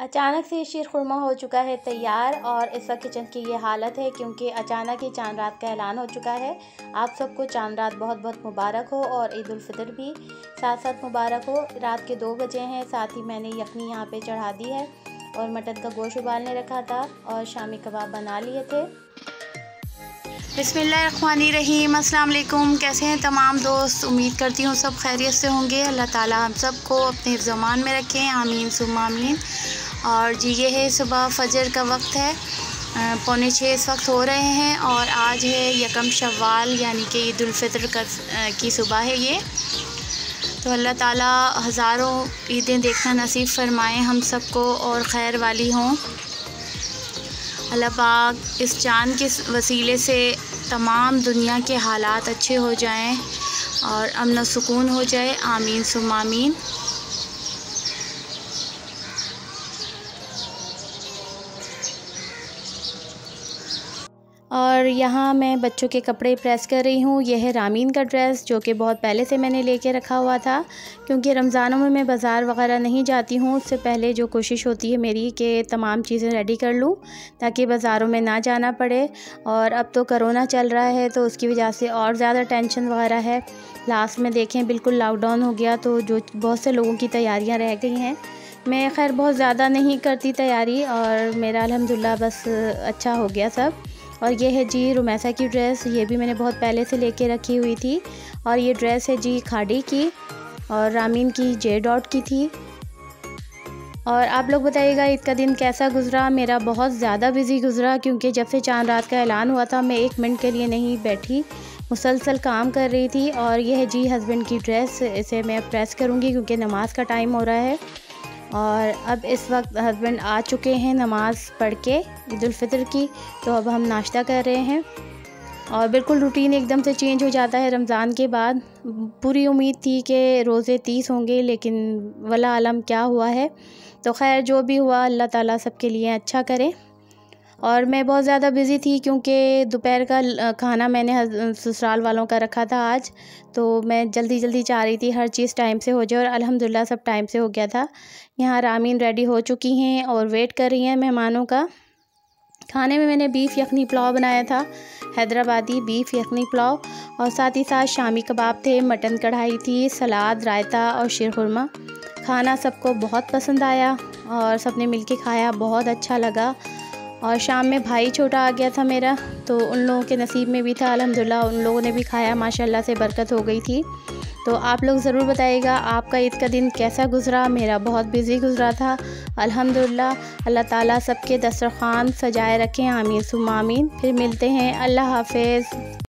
अचानक से शीर खुरमा हो चुका है तैयार और इस वक्त किचन की ये हालत है क्योंकि अचानक ही चाँद रात का ऐलान हो चुका है। आप सबको चाँद रात बहुत बहुत मुबारक हो और ईद फितर भी। साथ साथ मुबारक हो। रात के दो बजे हैं, साथ ही मैंने यखनी यहाँ पे चढ़ा दी है और मटन का गोश्त उबालने रखा था और शामी कबाब बना लिए थे। बिसमीम अस्सलाम कैसे हैं तमाम दोस्त? उम्मीद करती हूँ सब खैरियत से होंगे। अल्लाह ताला हम सबको अपने ज़मान में रखें। आमीन सुम आमीन। और जी, ये है सुबह फजर का वक्त है। पौने छः इस वक्त हो रहे हैं और आज है यकम शवाल यानी कि ईदालफ़ितर फितर की सुबह है ये। तो अल्लाह ताला हज़ारों ईदें देखना नसीब फरमाएँ हम सबको और खैर वाली हों। अल्लाह पाक इस चाँद के वसीले से तमाम दुनिया के हालात अच्छे हो जाएँ और अमन सुकून हो जाए। आमीन सुम और यहाँ मैं बच्चों के कपड़े प्रेस कर रही हूँ। यह है रामीन का ड्रेस, जो कि बहुत पहले से मैंने लेके रखा हुआ था, क्योंकि रमज़ानों में मैं बाज़ार वगैरह नहीं जाती हूँ। उससे पहले जो कोशिश होती है मेरी कि तमाम चीज़ें रेडी कर लूँ, ताकि बाज़ारों में ना जाना पड़े। और अब तो करोना चल रहा है तो उसकी वजह से और ज़्यादा टेंशन वगैरह है। लास्ट में देखें, बिल्कुल लॉकडाउन हो गया तो जो बहुत से लोगों की तैयारियाँ रह गई हैं। मैं खैर बहुत ज़्यादा नहीं करती तैयारी, और मेरा अलहमदिल्ला बस अच्छा हो गया सब। और ये है जी रुमैसा की ड्रेस, ये भी मैंने बहुत पहले से लेके रखी हुई थी। और ये ड्रेस है जी खाड़ी की और रामीन की, जे डॉट की थी। और आप लोग बताइएगा ईद का दिन कैसा गुज़रा? मेरा बहुत ज़्यादा बिज़ी गुज़रा, क्योंकि जब से चाँद रात का ऐलान हुआ था, मैं एक मिनट के लिए नहीं बैठी। मुसलसल काम कर रही थी और यह है जी हस्बैंड की ड्रेस, इसे मैं प्रेस करूँगी क्योंकि नमाज़ का टाइम हो रहा है। और अब इस वक्त हस्बैंड आ चुके हैं नमाज़ पढ़ के ईदालफ़ितर की तो अब हम नाश्ता कर रहे हैं। और बिल्कुल रूटीन एकदम से चेंज हो जाता है रमज़ान के बाद। पूरी उम्मीद थी कि रोज़े तीस होंगे, लेकिन वला आलम क्या हुआ है? तो खैर, जो भी हुआ, अल्लाह ताला सबके लिए अच्छा करे। और मैं बहुत ज़्यादा बिज़ी थी क्योंकि दोपहर का खाना मैंने ससुराल वालों का रखा था आज। तो मैं जल्दी जल्दी चाह रही थी, हर चीज़ टाइम से हो जाए और अल्हम्दुलिल्लाह सब टाइम से हो गया था। यहाँ रामीन रेडी हो चुकी हैं और वेट कर रही हैं मेहमानों का। खाने में मैंने बीफ़ यखनी पुलाव बनाया था, हैदराबादी बीफ़ यखनी पुलाव और साथ ही साथ शामी कबाब थे, मटन कढ़ाई थी, सलाद, रायता और शीरखुरमा खाना सबको बहुत पसंद आया और सबने मिलके खाया, बहुत अच्छा लगा। और शाम में भाई छोटा आ गया था मेरा तो उन लोगों के नसीब में भी था अलहमदिल्ला उन लोगों ने भी खाया, माशाल्लाह से बरकत हो गई थी। तो आप लोग ज़रूर बताइएगा, आपका ईद का दिन कैसा गुज़रा? मेरा बहुत बिज़ी गुज़रा था। अल्हम्दुलिल्लाह, अल्लाह ताला सबके दस्तरखान सजाए रखें, आमीन सुमामीन फिर मिलते हैं, अल्लाह हाफिज़।